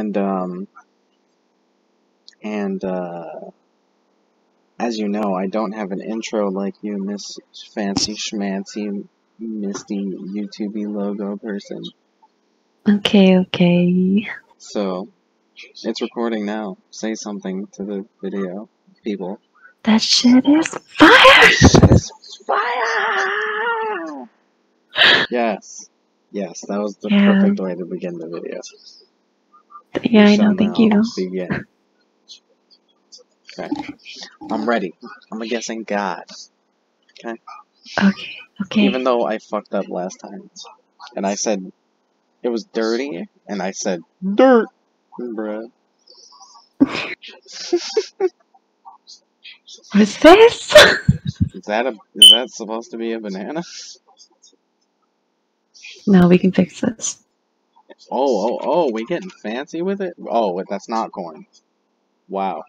And, um, and, uh, as you know, I don't have an intro like you, Miss Fancy Schmancy Misty YouTubey logo person. Okay, okay. So, it's recording now. Say something to the video, people. That shit is fire! Shit is fire! Yes. Yes, that was the Yeah. perfect way to begin the video. Yeah, I know, thank you. Begin. Okay. I'm ready. I'm a guessing God. Okay, okay. Even though I fucked up last time. And I said it was dirty, and I said dirt, bruh. What is this? Is that a is that supposed to be a banana? no, we can fix this. Oh, oh, oh, we getting fancy with it? Oh, that's not corn. Wow.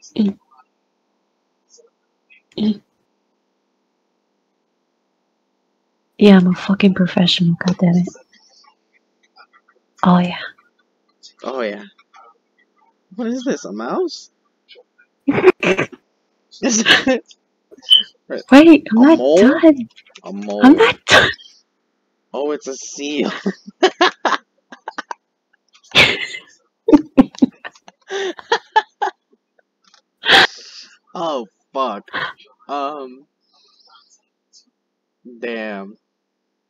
Yeah, I'm a fucking professional, goddammit. Oh yeah. Oh yeah. What is this? A mouse? it Wait, I'm A not mole? done. a mole? I'm not done. Oh, it's a seal. oh fuck. Um. Damn.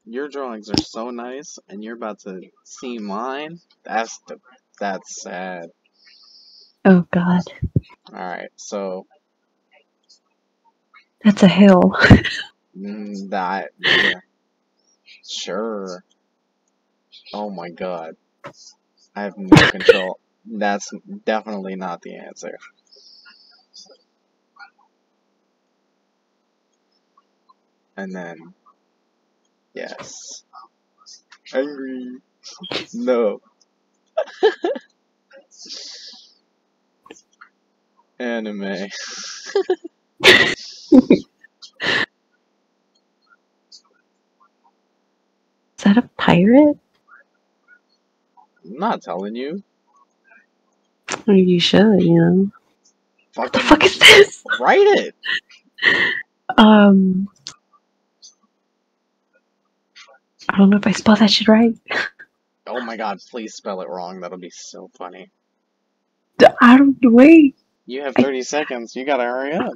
Your drawings are so nice, and you're about to see mine. That's the. That's sad. Oh god. All right, so That's a hill. mm, that. Yeah. Sure. Oh my god. I have no control. That's definitely not the answer. And then, yes. Angry. No. Anime. Is that a pirate? I'm not telling you. You should, you know. What the fuck is this? write it. Um I don't know if I spelled that shit right. Oh my god, please spell it wrong. That'll be so funny. I don't wait. You have 30 seconds. You gotta hurry up.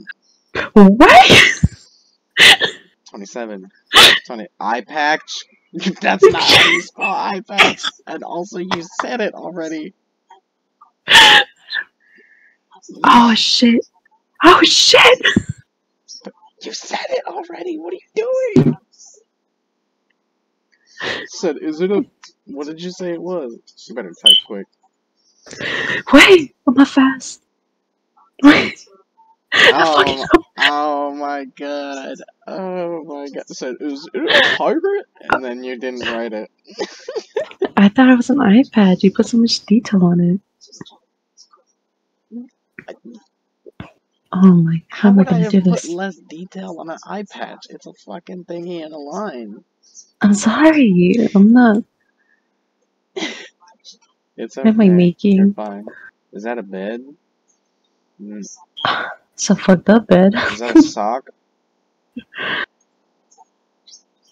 What? 27. 20. Eye patch? That's not how you spell eye patch. And also, you said it already. Oh shit. Oh shit. You said it already. What are you doing? Said, is it a. What did you say it was? You better type quick. Wait, I'm not fast. Wait. I fucking Oh, oh my god. Oh my god. Said, is it a pirate? And then you didn't write it. I thought it was an iPad. You put so much detail on it. Oh my, how am I gonna have do put this? less detail on an eye patch? It's a fucking thingy and a line. I'm sorry. I'm not. It's What am I okay. You're making? fine. Is that a bed? Mm, It's a fucked up bed. Is that a sock?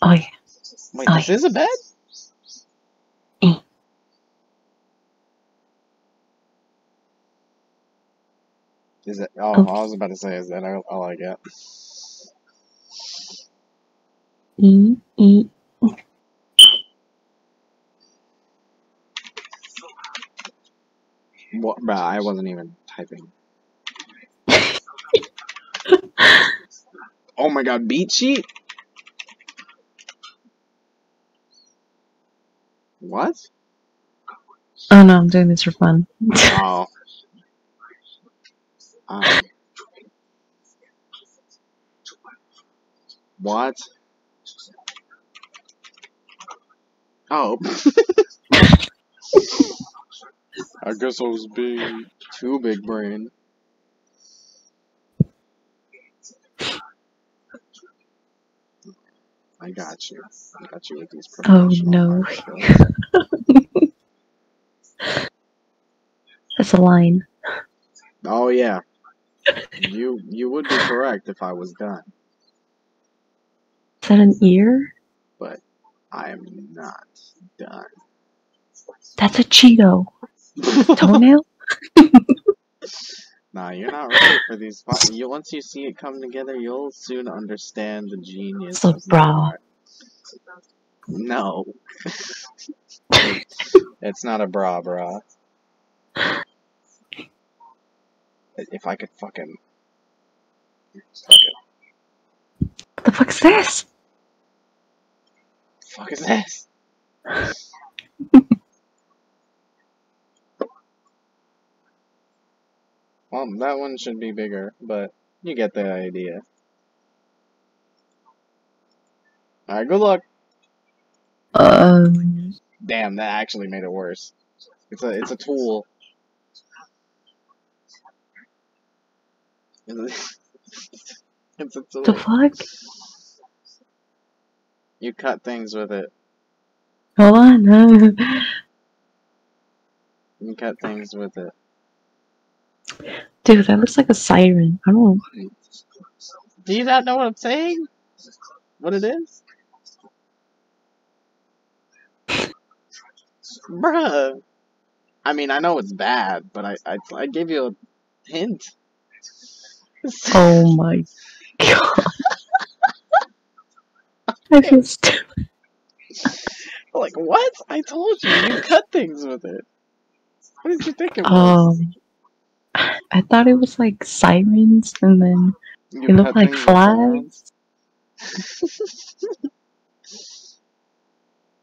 Oh yeah. Wait, Oh, this is a bed? Is it? Oh, Oh. I was about to say, is that all all I get? E E. What? Bruh, I wasn't even typing. oh my god, beat sheet? What? Oh no, I'm doing this for fun. Oh. Um, what? Oh. I guess I was being too big brain. I got you. I got you with these Oh, no. That's a line. Oh yeah. You you would be correct if I was done. Is that an ear? But I am not done. That's a Cheeto. Toenail? nah, you're not ready for these. You once you see it come together, you'll soon understand the genius. So, bra. No. it's not a bra, bra. If I could fucking. Fuck it. What the fuck's this? fuck is this? well, that one should be bigger, but you get the idea. Alright, good luck. Um, Damn, that actually made it worse. It's a it's a tool. It's a tool. The fuck? You cut things with it. Hold on. no. You cut things with it. Dude, that looks like a siren. I don't know. Do you not know what I'm saying? What it is? Bruh. I mean, I know it's bad, but I I, I gave you a hint. Oh my god. I feel stupid. like what? I told you you cut things with it. What did you think it was? Um, I thought it was like sirens, and then You they look cut like things with sirens? flags.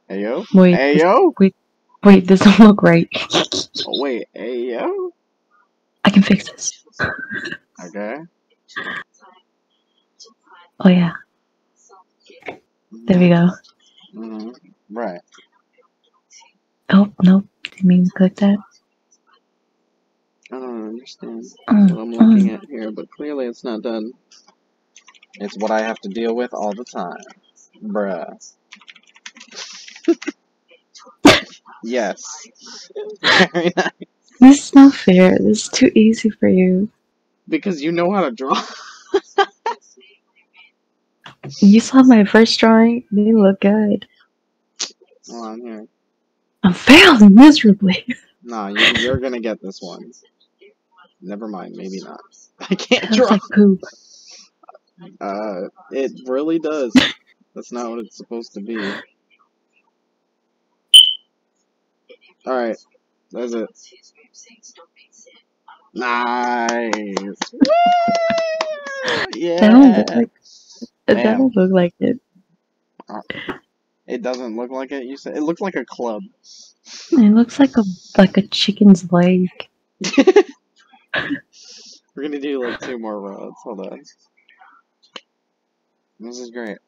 Hey yo. Wait, Hey this, yo. wait, this don't look right. Oh, wait. Hey yo. I can fix this. Okay. Oh yeah, there we go. hmm Right. Oh nope, didn't mean to click that. I don't understand Mm, what I'm looking mm. at here, but clearly it's not done. It's what I have to deal with all the time. Bruh. yes. Very nice. This is not fair. This is too easy for you. Because you know how to draw. You saw my first drawing. They look good. Hold on here. I'm failing miserably. Nah, you, you're gonna get this one. Never mind, maybe not. I can't draw. like poop. Uh, it really does. That's not what it's supposed to be. Alright, that's it. Nice. Woo! That don't look Yeah. like. That don't look like it. It doesn't look like it. You said it looks like a club. It looks like a like a chicken's leg. We're gonna do like two more rounds. Hold on. This is great.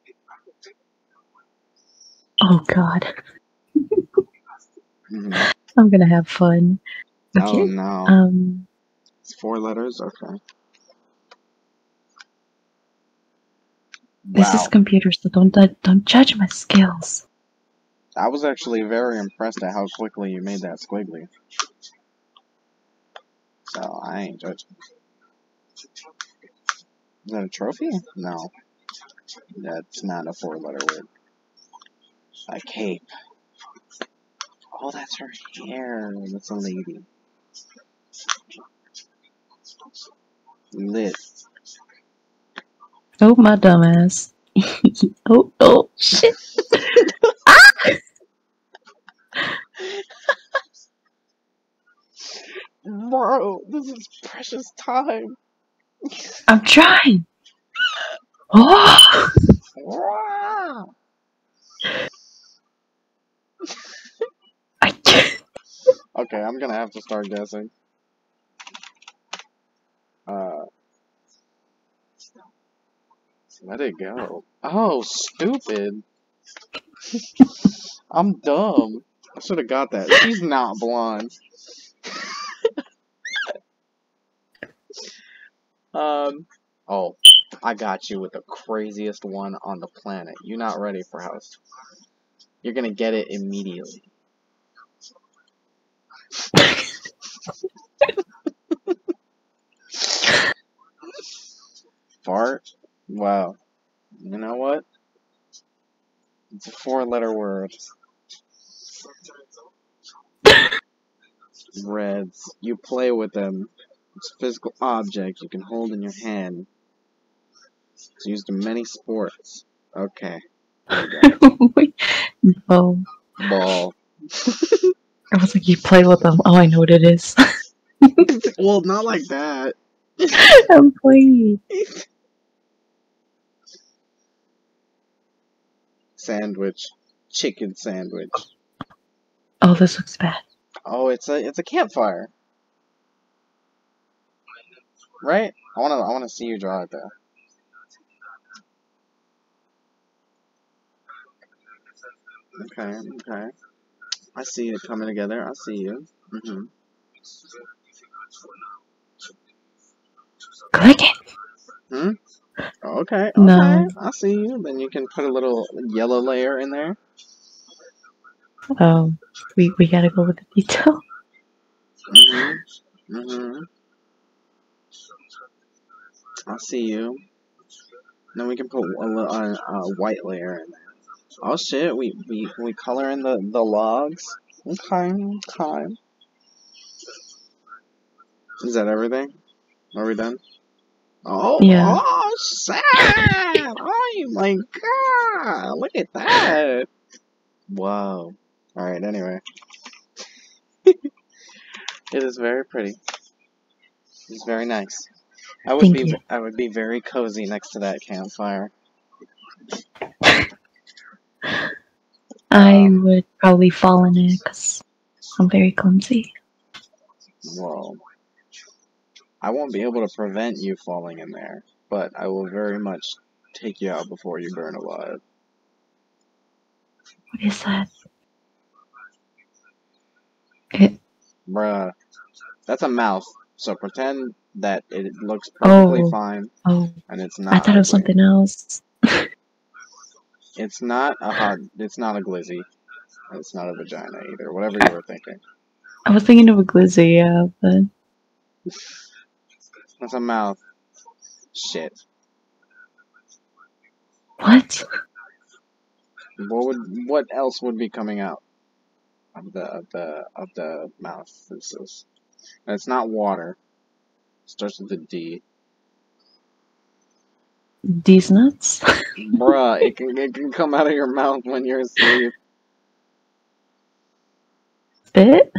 Oh god, Mhm. I'm gonna have fun. Oh Okay. no. Um. It's four letters? Okay. This Wow. is computer, so don't uh, don't judge my skills. I was actually very impressed at how quickly you made that squiggly. So I ain't judging. Is that a trophy? No. That's not a four letter word. A cape. Oh, that's her hair. That's a lady. Lit. Oh my dumbass. oh oh shit. Ah! Bro, this is precious time. I'm trying. Oh. Wow. I can't. Okay, I'm gonna have to start guessing. Uh, let it go. Oh, stupid. I'm dumb. I should have got that. She's not blonde. um. Oh, I got you with the craziest one on the planet. You're not ready for house. You're gonna get it immediately. Fart? Wow. You know what? It's a four letter word. Reds. You play with them. It's a physical object you can hold in your hand. It's used in many sports. Okay. oh, Ball. I was like, you play with them. Oh, I know what it is. well, not like that. I'm playing. Sandwich. Chicken sandwich. Oh, this looks bad. Oh, it's a it's a campfire. Right? I wanna I wanna see you draw it though. Okay, okay. I see it coming together. I see you. hmm Click it. Hmm? Okay, okay. No. I see you. Then you can put a little yellow layer in there. Oh, we we gotta go with the detail. hmm hmm I see you. Then we can put a, li- a, a white layer in there. Oh shit, we, we, we color in the, the logs. Okay, okay. Is that everything? Are we done? Oh, Yeah. oh, sad! Oh my god! Look at that! Wow. Alright, anyway. it is very pretty. It's very nice. I would Thank be you. I would be very cozy next to that campfire. I Um, would probably fall in it because I'm very clumsy. Well, I won't be able to prevent you falling in there, but I will very much take you out before you burn alive. What is that? It, Bruh, that's a mouth. So pretend that it looks perfectly Oh. fine oh, and it's not. I thought it was something else. It's not a hot. It's not a glizzy. It's not a vagina either. Whatever you were thinking. I was thinking of a glizzy, yeah, but That's a mouth. Shit. what? What would? What else would be coming out of the of the of the mouth? This is. It's not water. It starts with a D. These nuts? Bruh, it can it can come out of your mouth when you're asleep. Spit?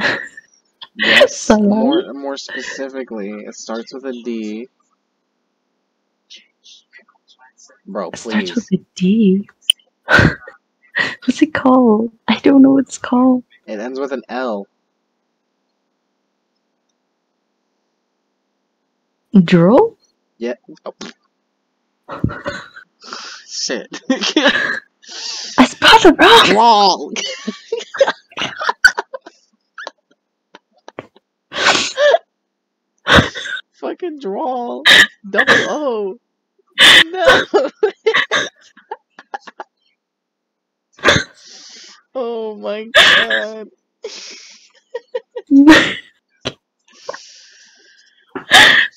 Yes. Salad? More more specifically, it starts with a D. Bro, It starts please. with a D. What's it called? I don't know what it's called. It ends with an L. Drool? Yeah. Oh. Shit. I spelled it wrong! Wrong. Fucking draw. Double O. No. oh my god.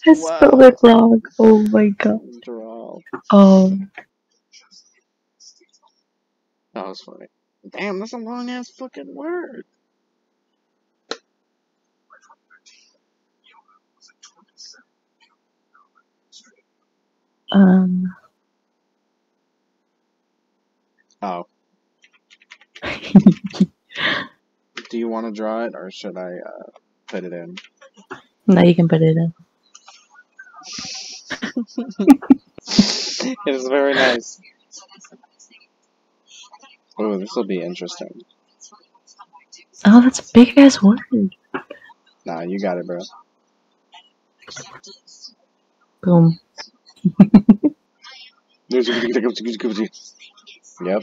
I spelled it wrong. Oh my god. Draw. Oh, um, That was funny. Damn, that's a long ass fucking word. Um. Oh. Do you want to draw it or should I uh, put it in? now you can put it in. it is very nice. Oh, this will be interesting. Oh, that's a big ass word. Nah, you got it, bro. Boom. Yep.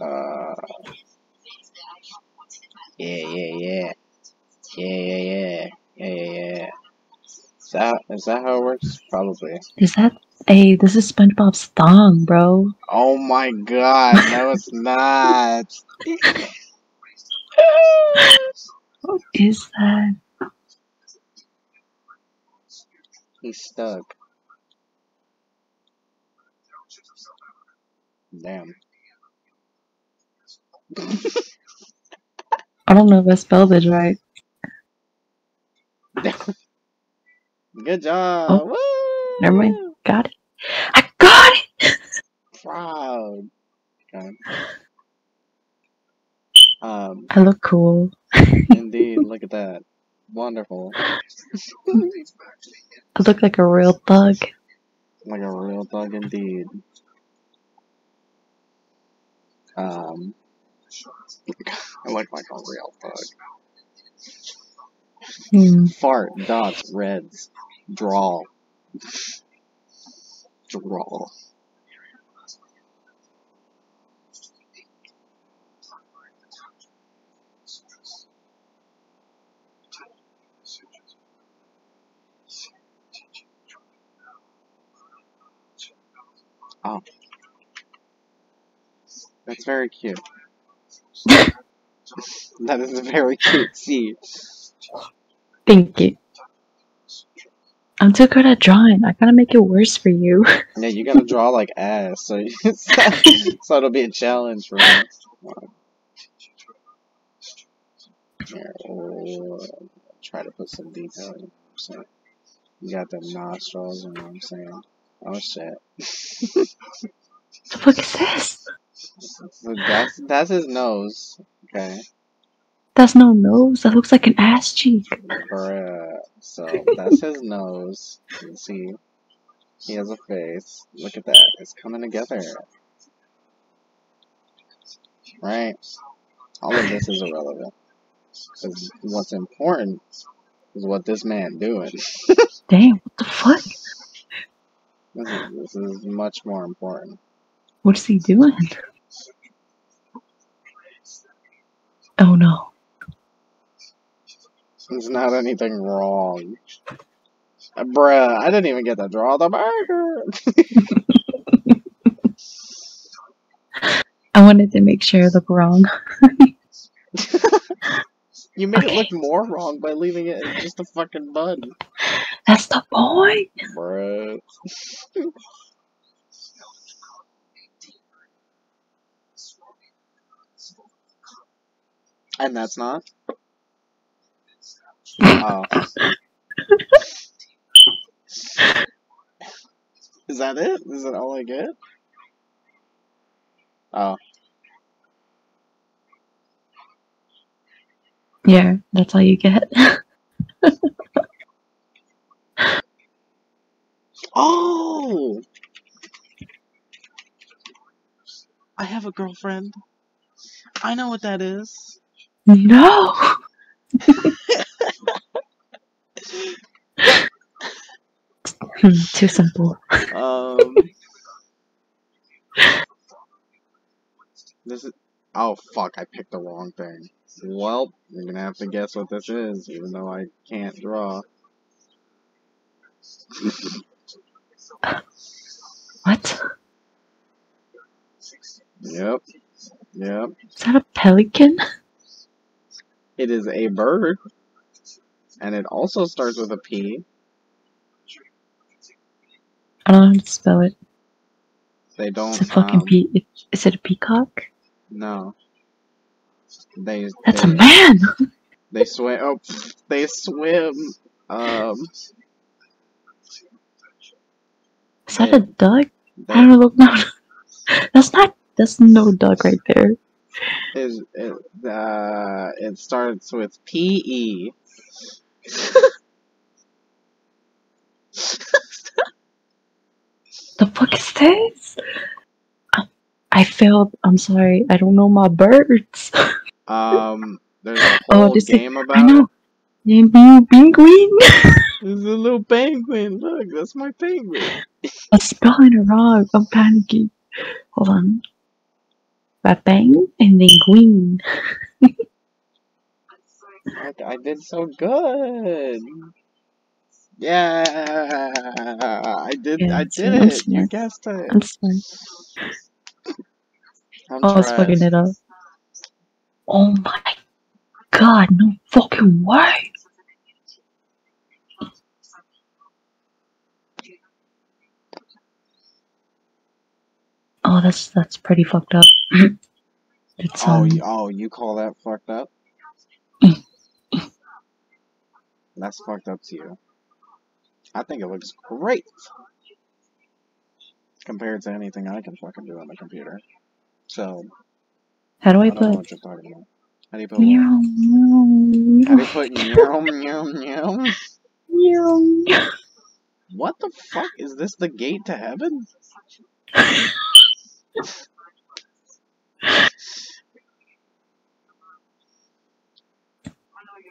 Uh, yeah, yeah, yeah. Yeah, yeah, yeah. Yeah, yeah, yeah. Is that, is that how it works? Probably. Is that? Hey, this is SpongeBob's thong, bro. Oh my god, no it's not. What is that? He's stuck. Damn. I don't know if I spelled it right. Good job. Oh, Woo! never mind. Got it. I got it! Proud. Okay. Um, I look cool. indeed, look at that. Wonderful. I look like a real thug. Like a real thug indeed. Um, I look like a real thug. Hmm. Fart, dots, reds, draw. Draw. Oh. That's very cute. that is a very cute seed. Thank you. I'm too good at drawing. I gotta make it worse for you. Yeah, you gotta draw like ass, so so it'll be a challenge for me. Here, we'll try to put some detail in. So, you got the nostrils, you know what I'm saying? Oh shit. Fuck is this? That's that's his nose. Okay. That's no nose. That looks like an ass cheek. Bruh. So that's his nose. You see he has a face. Look at that. It's coming together. Right? All of this is irrelevant. Because what's important is what this man doing. Damn, what the fuck? This is, this is much more important. What is he doing? Oh no. There's not anything wrong. Uh, bruh, I didn't even get to draw the burger. I wanted to make sure I look wrong. you made it look more wrong by leaving it just a fucking bun. That's the point. Bruh. and that's not? Oh. Is that it? Is that all I get? Oh. Yeah, that's all you get. Oh! I have a girlfriend. I know what that is. No. Too simple. Um. this is. Oh fuck! I picked the wrong thing. Well, you're gonna have to guess what this is, even though I can't draw. What? Yep. Yep. Is that a pelican? It is a bird, and it also starts with a P. I don't know how to spell it. They don't. It's a fucking um, pe- Is it a peacock? No. They. That's they, a man. They swim. Oh, they swim. Um. Is that a duck? They, I don't look no. That's not. That's no duck right there. Is it, uh, it starts with P E. The fuck is this? I, I failed. I'm sorry. I don't know my birds. Um, there's a Oh, whole this is- game about I know. being penguin. There's a little penguin. Look, that's my penguin. I'm spelling it wrong. I'm panicking. Hold on. But bang and then green. I did so good. Yeah, I did. Yeah, I did I'm it. You guessed it. I'm sorry. I'm Oh, I was fucking it up. Oh my god, no fucking way. That's that's pretty fucked up. it's Oh, um, you, oh, you call that fucked up? That's fucked up to you. I think it looks great compared to anything I can fucking do on the computer. So how do I I put? what you're talking about. How do you put? Meow, meow, How do you put meow meow? meow, meow. What the fuck is this? The gate to heaven?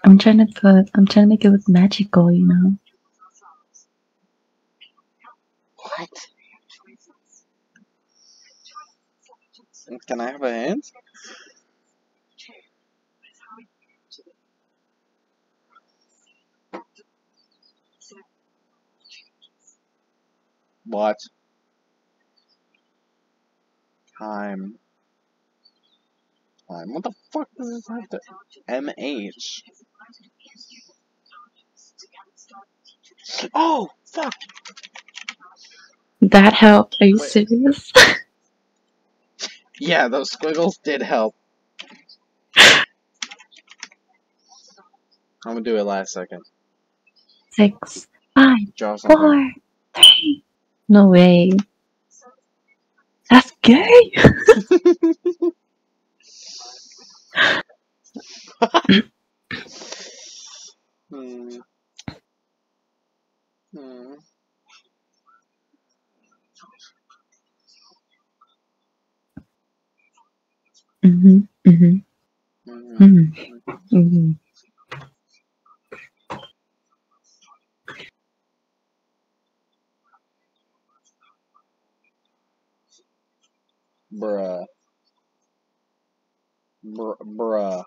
I'm trying to put. I'm trying to make it look magical, you know. What? Can I have a hint? What? Time. Time. What the fuck does this have to? MH. Oh, fuck! That helped. Are you Wait. serious? Yeah, those squiggles did help. I'm gonna do it last second. Six, five, four, three. No way. Gay. Hmm. Hmm. Mhm. Mhm. Mhm. Mhm. Bruh. Br- bruh.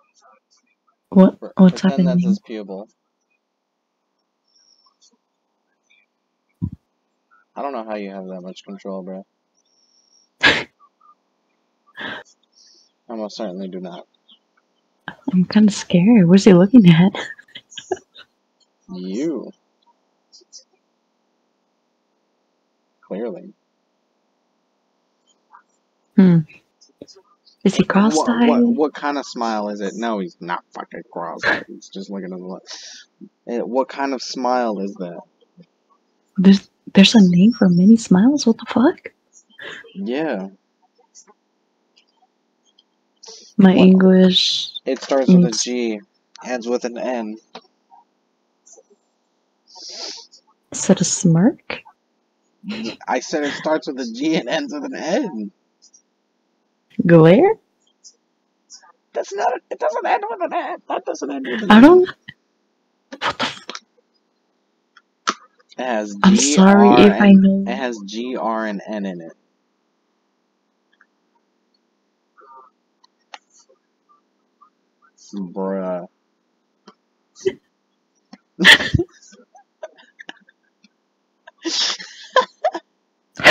What? Br- What's Pretend that's happening? his pupil. I don't know how you have that much control, bro. I most certainly do not. I'm kind of scared. What's he looking at? You. Clearly. Hmm. Is he cross-eyed? what, what kind of smile is it? No, he's not fucking cross-eyed. He's just looking at the left. Eh, What kind of smile is that? There's there's a name for many smiles. What the fuck? Yeah. My What? English. It starts with a Mm. Ends with an N. Is it a smirk? I said it starts with a G and ends with an N. Glare? That's not. It doesn't end with an N. That doesn't end with an I N. don't. What the fuck? It has G I'm sorry R if I know. it has G R and N in it. Bruh.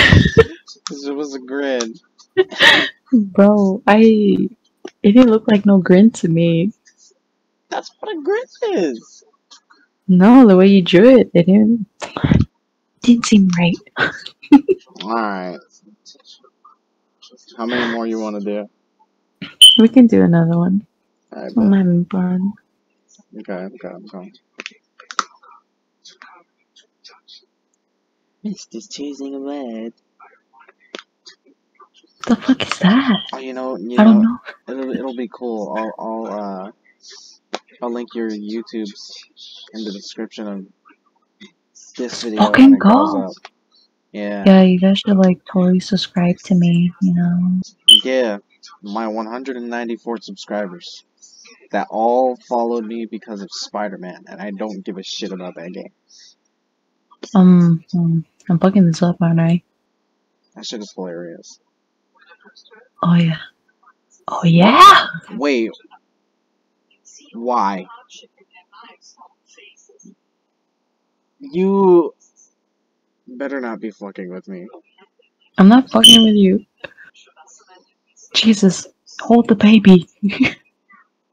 it was a grin. Bro, I. It didn't look like no grin to me. That's what a grin is. No, the way you drew it, it didn't. Didn't seem right. Alright. How many more you want to do? We can do another one. Alright, I'm bet. having fun. Okay, okay, okay. It's just choosing a word. The fuck is that? Oh, you know, you I don't know, it'll it'll be cool. I'll I'll uh I'll link your YouTubes in the description of this video Fucking go. Yeah, Yeah, you guys should like totally subscribe to me. You know. yeah. My 194 subscribers that all followed me because of Spider-Man, and I don't give a shit about that game. Um, um, I'm fucking this up, aren't I? That shit is hilarious. Oh yeah. Oh yeah. Wait, why? You better not be fucking with me. I'm not fucking with you. Jesus, hold the baby.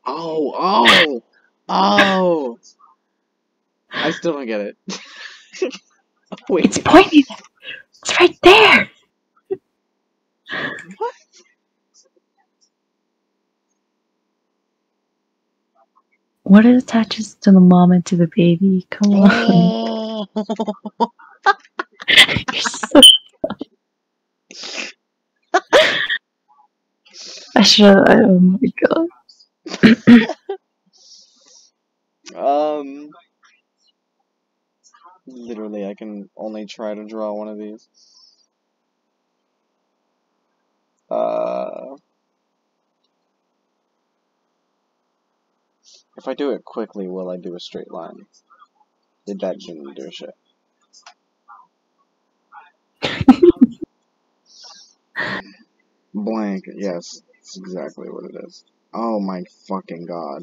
Oh, oh, oh! I still don't get it. It's Wait, pointing. It's right there. What? What it attaches to the mom and to the baby? Come on. You're so I should. Oh my god. um. Literally, I can only try to draw one of these. Uh. If I do it quickly, will I do a straight line? Did that didn't do shit. Blank, yes, that's exactly what it is. Oh my fucking god.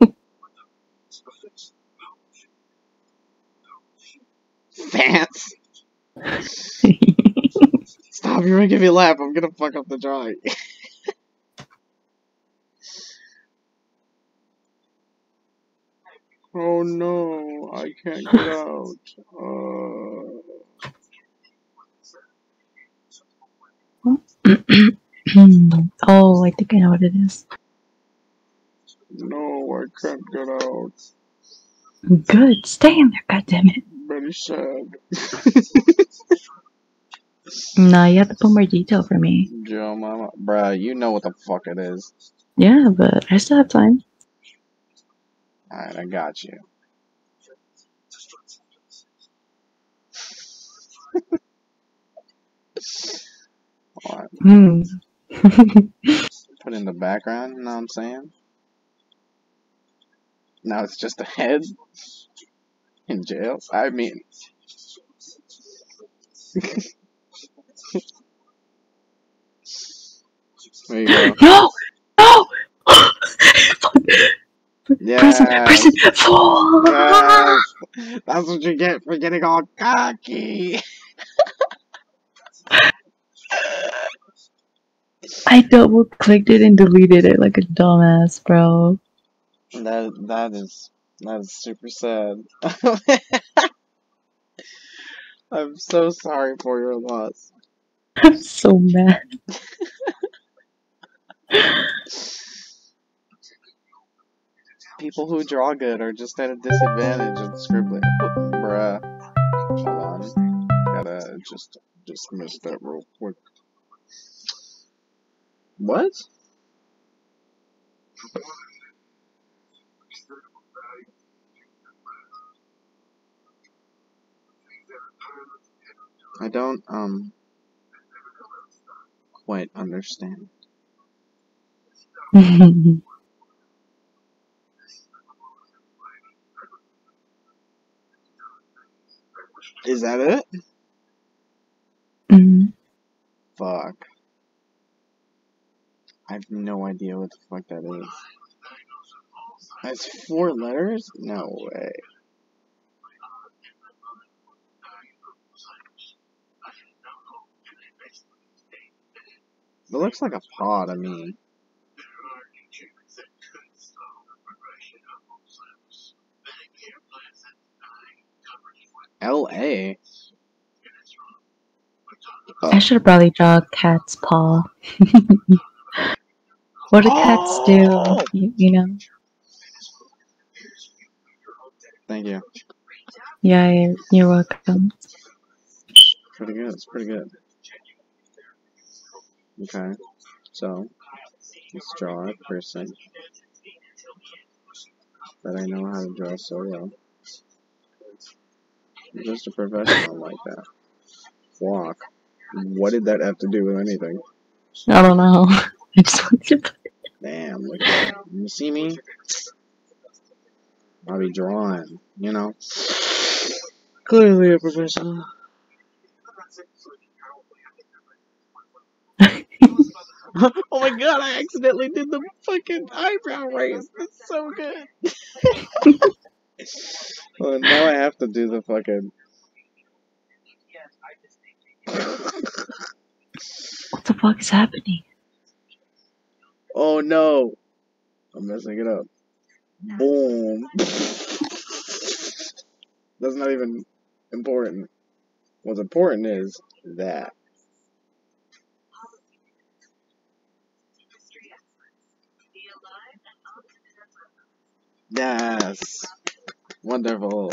Fans! Stop, you're making me a laugh. I'm gonna fuck up the drawing. oh no, I can't get out. Uh... oh, I think I know what it is. No, I can't get out. Good. Stay in there, goddammit. Very sad. Nah, you have to put more detail for me. Joe Mama. Bruh, you know what the fuck it is. Yeah, but I still have time. Alright, I got you. Hmm. put in the background, you know what I'm saying? Now it's just a head in jail. I mean, there you go. no! No! Yeah. Prison! Prison! Yes. That's what you get for getting all cocky. I double clicked it and deleted it like a dumbass, bro. That that is that is super sad. I'm so sorry for your loss. I'm so mad. People who draw good are just at a disadvantage of scribbling. Bruh. Hold on. Gotta just dismiss that real quick. What? I don't um quite understand. Is that it? Mm. Fuck. I have no idea what the fuck that is. That's four letters? No way. It looks like a pod to me. L.A. I should have probably draw a cat's paw. what do cats Oh! do? You, you know? Thank you. Yeah, you're, you're welcome. Pretty good. It's pretty good. Okay. So, let's draw a person that I know how to draw so well. I'm just a professional like that. Walk. What did that have to do with anything? I don't know. I just to put Damn, look at that. You see me? I'll be drawing, you know? Clearly a professional. oh my god, I accidentally did the fucking eyebrow raise. That's so good. well, now I have to do the fucking. What the fuck is happening? oh no. I'm messing it up. Boom. That's not even important. What's important is that. Yes. Wonderful.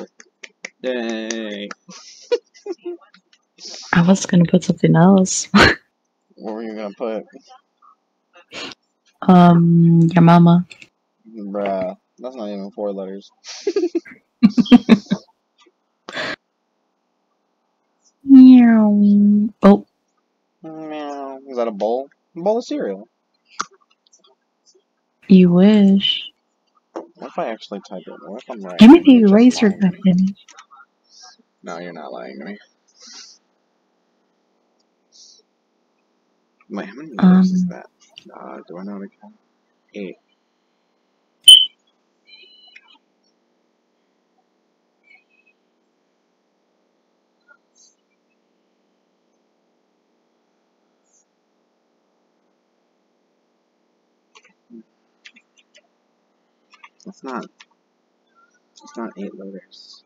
Yay. I was gonna put something else. What were you gonna put? Um, your mama. Bruh. That's not even four letters. Meow. Oh, Meow. Is that a bowl? A bowl of cereal. you wish. What if I actually type it? What if I'm right? Give me the eraser button. No, you're not lying to me. Wait, how many letters is Um, that? Uh, do I know how to count? Eight. That's not. It's not eight letters.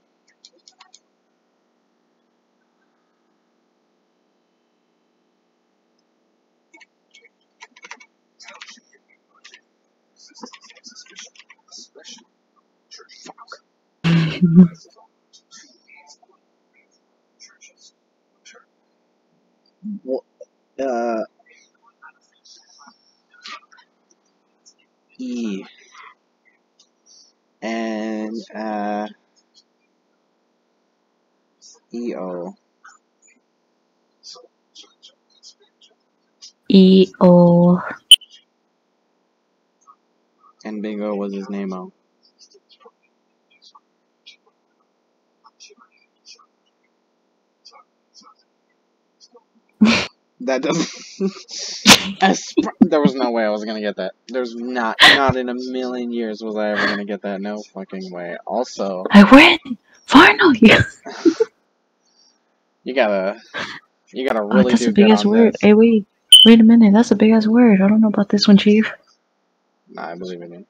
Wha- Uh. E. And uh. E O. E O. And Bingo was his name O. That doesn't. There was no way I was gonna get that. There's not, not in a million years was I ever gonna get that. No fucking way. Also, I win. Finally. you gotta, you gotta Oh, really that's do a big good ass on word. this. Hey, wait. Wait a minute. That's a big ass word. I don't know about this one, Chief. Nah, I believe in it.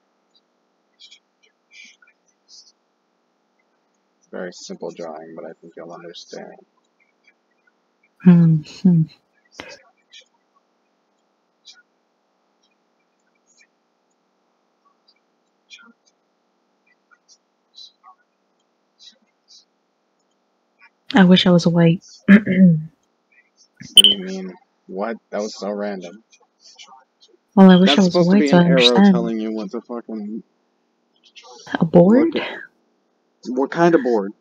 It's a very simple drawing, but I think you'll understand. Hmm. hmm. I wish I was white. What do you mean? What? That was so random. well, I wish I That's was supposed to white be so an I arrow understand. telling you what to fucking A board? What kind of board?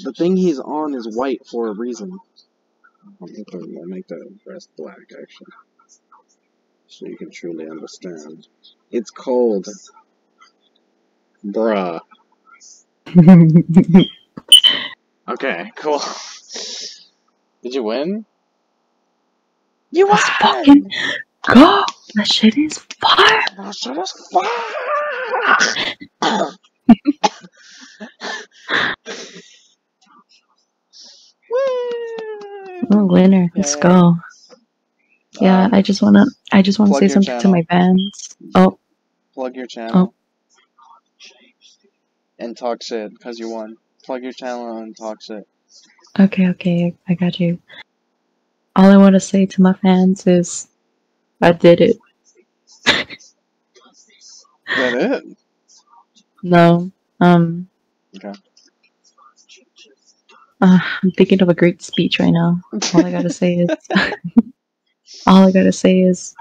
The thing he's on is white for a reason. I'll make the, I'll make the rest black, actually. So you can truly understand. It's cold. Bruh. Okay, cool. Did you win? You Let's fucking go! That shit is fire! That shit is fire! Woo! Oh, winner. Let's go. Yeah, Uh, I just wanna, I just wanna say your something to my fans. Oh, plug your channel. Oh. And talk shit, because you won. Plug your channel and talk shit. Okay, okay, I got you. All I want to say to my fans is, I did it. That it? No, um, Okay. uh, I'm thinking of a great speech right now. All I gotta say is, all I gotta say is,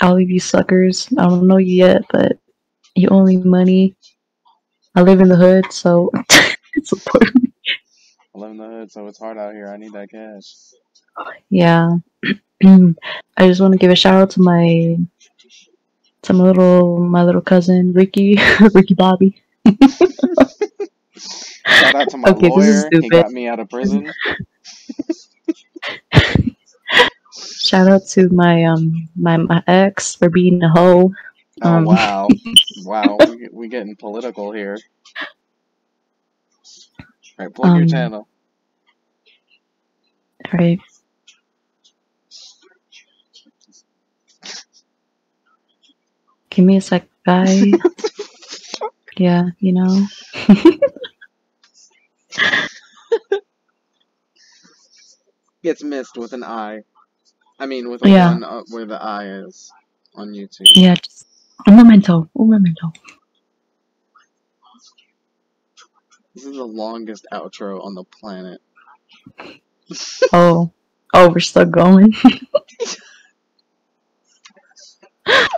I'll leave you suckers, I don't know you yet, but you owe me money. I live in the hood, so support me. I live in the hood, so it's hard out here. I need that cash. Yeah. I just want to give a shout out to my to my little my little cousin Ricky Ricky Bobby. Shout out to my Okay, this is lawyer. He got me out of prison. Shout out to my um my my ex for being a hoe. Oh Um. wow, wow, we, we getting political here. All right, plug um, your channel. All right. Give me a sec, guys. yeah, you know. Gets Mist with an eye. I mean, with a yeah. one uh, where the eye is on YouTube. Yeah, just un momento, un. This is the longest outro on the planet. oh. Oh, we're still going.